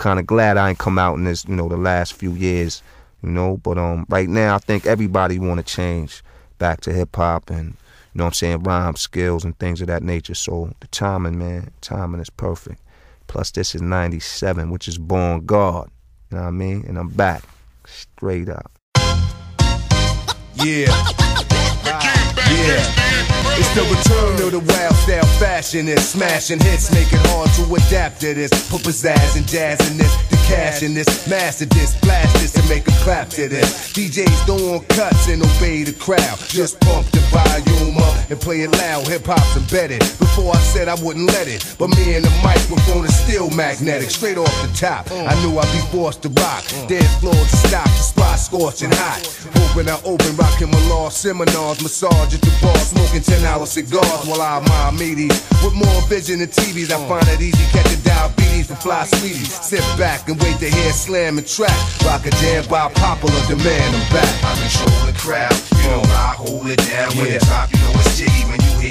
kind of glad I ain't come out in this, you know, the last few years, you know. But um, right now, I think everybody want to change back to hip hop and, you know what I'm saying, rhyme skills and things of that nature. So the timing, man, timing is perfect. Plus, this is 97, which is Born God. You know what I mean? And I'm back, straight up. Yeah. Yeah. It's the return of the wild style fashion is smashing hits, make it hard to adapt to this. Put pizzazz and jazz in this, the cash in this, master this, blast this, and make a clap to this. DJs want cuts and obey the crowd. Just pump the volume up and play it loud. Hip hop's embedded. Before I said I wouldn't let it, but me and the microphone is still magnetic. Straight off the top, I knew I'd be forced to rock. Dance floor to stop, the spot scorching hot. Open I open, rocking my law seminars, massage at the bar, smoking 10 hour cigars while I admire meaties. With more vision than TVs, I find it easy catching diabetes for fly sweeties. Sit back and wait to hear slam and track. Rock a jam by popular demand, I'm back. I control the crowd, you know I hold it down. When it drop, you know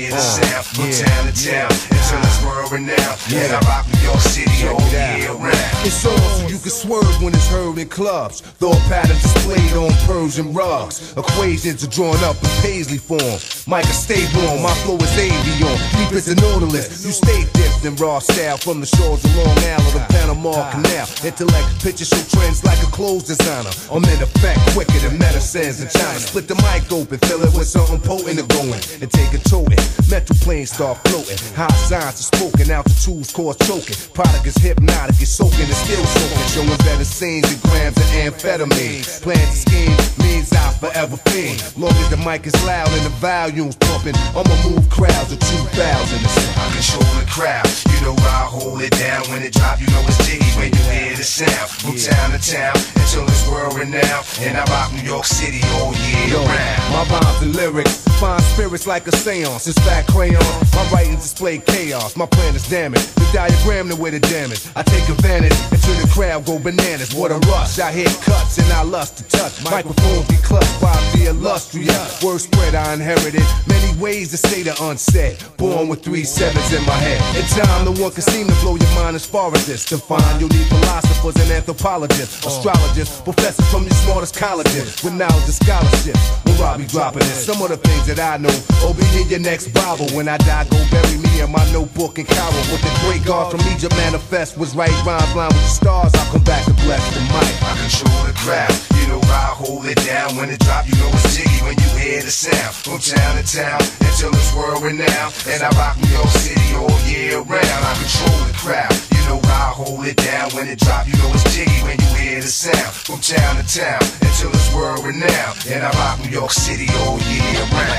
hear the uh, sound. From town to town, until it's world renowned. And I rock New York City all year round. It's on so you can swerve when it's heard in clubs. Thought patterns displayed on Persian rugs. Equations are drawn up in paisley form. Micah, stay warm, my flow is avion. Deep as the Nautilus, you stay dipped in raw style from the shores of Long Island to Panama ah. Canal. Intellect, picture show trends like a clothes designer. I'm in effect quicker than medicines in China. Split the mic open, fill it with something potent to go in, and take a toting. Metal planes start floating. High signs are spoken, altitudes cause choking. Product is hypnotic, it's soaking, it's still soaking. Showing better scenes than grams of amphetamine. Plan to scheme means I forever fiend. Long as the mic is loud and the volume's pumping, I'ma move crowds of 2,000. I control the crowd, you know I hold it down. When it drop, you know it's diggy when you hear the sound. From town to town until it's world renowned. And I rock New York City all year Yo, round. my rhymes and lyrics find spirits like a seance. It's fat crayon. My writings display chaos. My plan is damaged. The diagram the way the damage. I take advantage until the crowd go bananas. What a rush. I hit cuts and I lust to touch. Microphones be clutched by the illustrious. Word spread I inherited. Many ways to say the unsaid. Born with three sevens in my head. In time, no one can seem to blow your mind as far as this. To find you'll need philosophers and anthropologists, astrologists, professors from your smartest colleges with knowledge and scholarship. Where I be dropping it. Some of the things that I know. Be in your next Bible. When I die, go bury me in my notebook in Cairo. With the great God from Egypt manifest was right rhymes line with the stars. I'll come back to bless the mic. I control the crowd, you know I hold it down. When it drop, you know it's jiggy when you hear the sound. From town to town until it's world renowned. And I rock New York City all year round. I control the crowd, you know I hold it down. When it drop, you know it's jiggy when you hear the sound. From town to town until it's world renowned. And I rock New York City all year round.